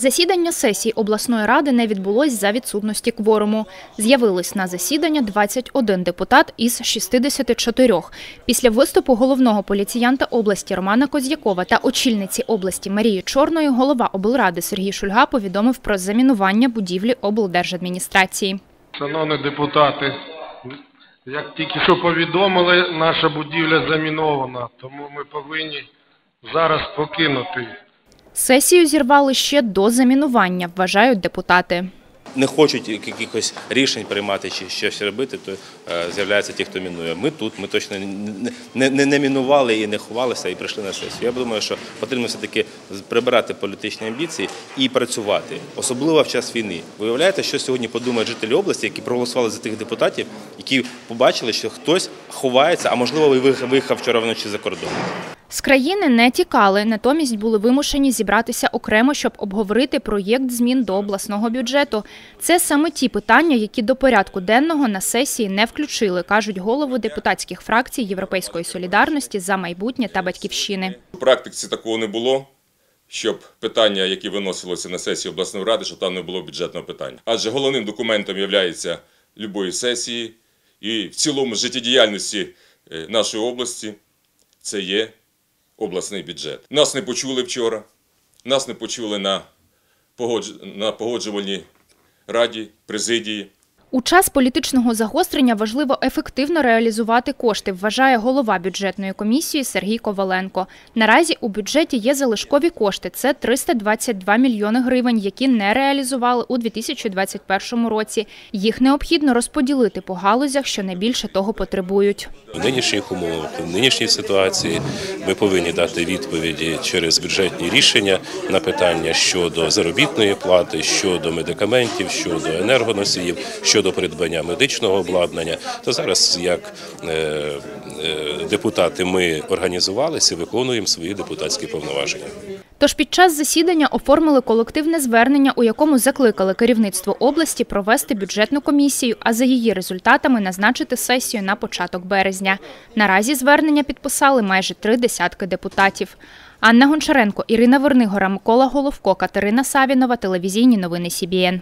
Засідання сесії обласної ради не відбулось за відсутності кворуму. З'явились на засідання 21 депутат із 64. Після виступу головного поліціянта області Романа Коз'якова та очільниці області Марії Чорної голова облради Сергій Шульга повідомив про замінування будівлі облдержадміністрації. Шановні депутати, як тільки що повідомили, наша будівля замінована, тому ми повинні зараз покинути. Сесію зірвали ще до замінування, вважають депутати. не хочуть якихось рішень приймати чи щось робити, то е, з'являються ті, хто мінує. Ми тут, ми точно не, не, не, мінували і не ховалися, і прийшли на сесію. Я думаю, що потрібно все-таки прибирати політичні амбіції і працювати, особливо в час війни. Ви уявляєте, що сьогодні подумають жителі області, які проголосували за тих депутатів, які побачили, що хтось ховається, а можливо, виїхав вчора вночі за кордон. З країни не тікали, натомість були вимушені зібратися окремо, щоб обговорити проєкт змін до обласного бюджету. Це саме ті питання, які до порядку денного на сесії не включили, кажуть голови депутатських фракцій Європейської солідарності за майбутнє та батьківщини. У практиці такого не було, щоб питання, які виносилися на сесію обласної ради, щоб там не було бюджетного питання. Адже головним документом є любої сесії і в цілому життєдіяльності е, нашої області це є обласний бюджет. Нас не почули вчора, нас не почули на, погодж... на погоджувальній раді, президії. У час політичного загострення важливо ефективно реалізувати кошти, вважає голова бюджетної комісії Сергій Коваленко. Наразі у бюджеті є залишкові кошти. Це 322 мільйони гривень, які не реалізували у 2021 році. Їх необхідно розподілити по галузях, що найбільше того потребують. В нинішніх умовах, в нинішній ситуації ми повинні дати відповіді через бюджетні рішення на питання щодо заробітної плати, щодо медикаментів, щодо енергоносіїв. щодо щодо придбання медичного обладнання. То зараз, як е, е, депутати, ми організувалися виконуємо свої депутатські повноваження. Тож під час засідання оформили колективне звернення, у якому закликали керівництво області провести бюджетну комісію, а за її результатами назначити сесію на початок березня. Наразі звернення підписали майже три десятки депутатів. Анна Гончаренко, Ірина Вернигора, Микола Головко, Катерина Савінова, телевізійні новини СІБІН.